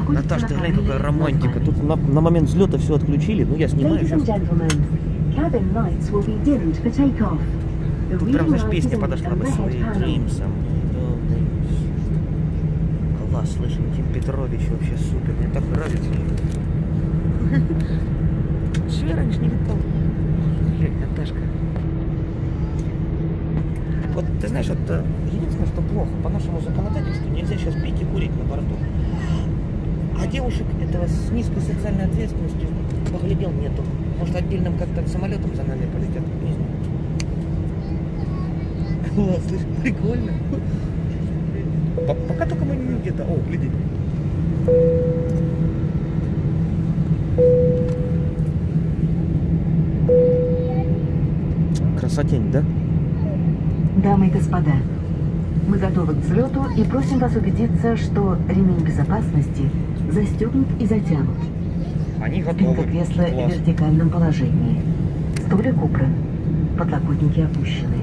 находится Наташа, ты на глянь, какая романтика. Тут на, на момент взлета все отключили. Ну, я снимаю Ladies сейчас. Тут прям, знаешь, песня подошла бы panel. Dreamsом. Класс, слышим, Тим Петрович вообще супер. Мне так нравится. Что я раньше не летал? Блядь, Наташка. Вот ты знаешь, вот э, единственное, что плохо, по нашему законодательству нельзя сейчас пить и курить на борту. А девушек этого с низкой социальной ответственностью, поглядел, нету. Может, отдельным как-то самолетом за нами полетят? Не знаю. Класс, слышь, прикольно. По- Пока только мы не где-то. О, гляди. Красотень, да? Дамы и господа, мы готовы к взлету и просим вас убедиться, что ремень безопасности застегнут и затянут. Они готовы. кресла в Класс. вертикальном положении. Столик убран. Подлокотники опущены.